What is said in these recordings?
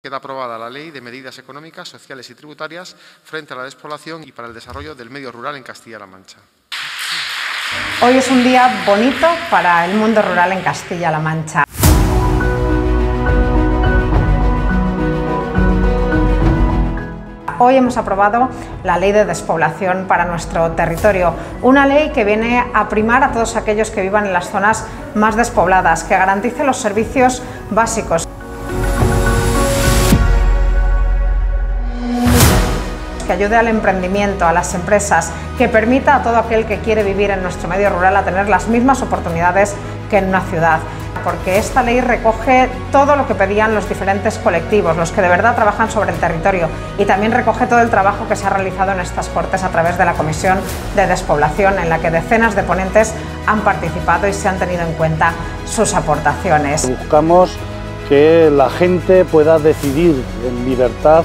Queda aprobada la Ley de Medidas Económicas, Sociales y Tributarias frente a la despoblación y para el desarrollo del medio rural en Castilla-La Mancha. Hoy es un día bonito para el mundo rural en Castilla-La Mancha. Hoy hemos aprobado la ley de despoblación para nuestro territorio, una ley que viene a primar a todos aquellos que vivan en las zonas más despobladas, que garantice los servicios básicos. Que ayude al emprendimiento, a las empresas, que permita a todo aquel que quiere vivir en nuestro medio rural a tener las mismas oportunidades que en una ciudad. Porque esta ley recoge todo lo que pedían los diferentes colectivos, los que de verdad trabajan sobre el territorio, y también recoge todo el trabajo que se ha realizado en estas Cortes a través de la Comisión de Despoblación, en la que decenas de ponentes han participado y se han tenido en cuenta sus aportaciones. Buscamos que la gente pueda decidir en libertad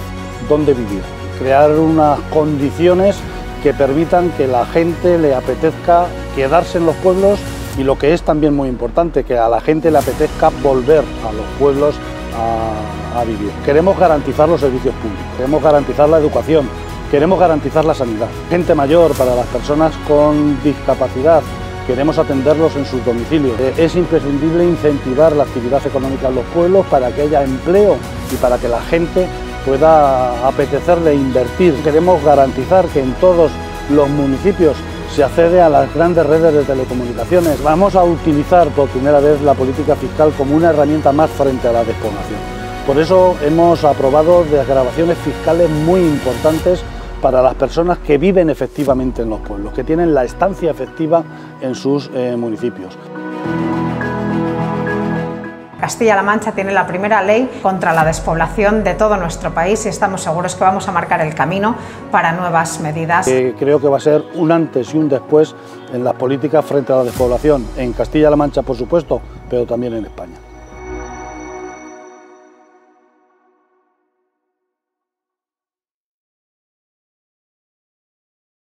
dónde vivir crear unas condiciones que permitan que la gente le apetezca quedarse en los pueblos y lo que es también muy importante, que a la gente le apetezca volver a los pueblos a, vivir. Queremos garantizar los servicios públicos, queremos garantizar la educación, queremos garantizar la sanidad. Gente mayor, para las personas con discapacidad, queremos atenderlos en sus domicilios. Eh, es imprescindible incentivar la actividad económica en los pueblos para que haya empleo y para que la gente pueda apetecerle invertir. Queremos garantizar que en todos los municipios se accede a las grandes redes de telecomunicaciones. Vamos a utilizar por primera vez la política fiscal como una herramienta más frente a la despoblación. Por eso hemos aprobado desgrabaciones fiscales muy importantes para las personas que viven efectivamente en los pueblos, que tienen la estancia efectiva en sus eh, municipios. Castilla-La Mancha tiene la primera ley contra la despoblación de todo nuestro país y estamos seguros que vamos a marcar el camino para nuevas medidas. creo que va a ser un antes y un después en las políticas frente a la despoblación, en Castilla-La Mancha por supuesto, pero también en España.